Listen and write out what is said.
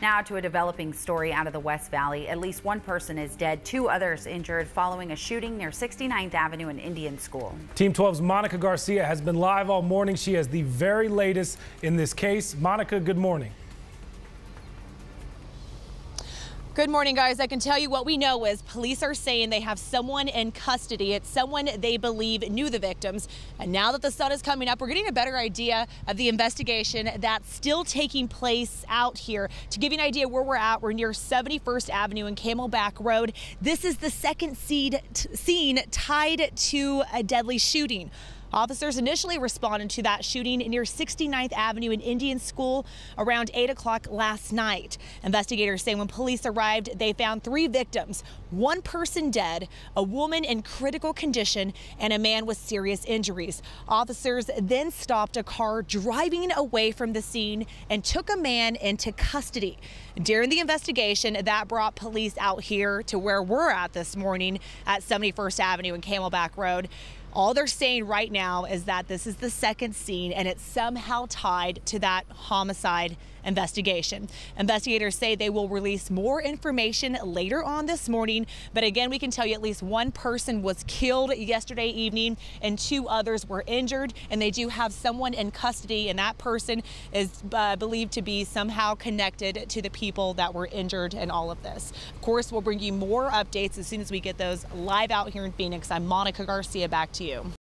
Now to a developing story out of the West Valley. At least one person is dead, two others injured following a shooting near 69th Avenue and Indian School. Team 12's Monica Garcia has been live all morning. She has the very latest in this case. Monica, good morning. Good morning, guys. I can tell you what we know is police are saying they have someone in custody. It's someone they believe knew the victims. And now that the sun is coming up, we're getting a better idea of the investigation that's still taking place out here. To give you an idea where we're at, we're near 71st Avenue and Camelback Road. This is the second scene tied to a deadly shooting. Officers initially responded to that shooting near 69th Avenue in Indian School around 8 o'clock last night. Investigators say when police arrived, they found three victims, one person dead, a woman in critical condition, and a man with serious injuries. Officers then stopped a car driving away from the scene and took a man into custody. During the investigation, that brought police out here to where we're at this morning at 71st Avenue and Camelback Road. All they're saying right now is that this is the second scene and it's somehow tied to that homicide investigation. Investigators say they will release more information later on this morning, but again, we can tell you at least one person was killed yesterday evening and two others were injured, and they do have someone in custody, and that person is uh, believed to be somehow connected to the people that were injured in all of this. Of course, we'll bring you more updates as soon as we get those live out here in Phoenix. I'm Monica Garcia. Back to you.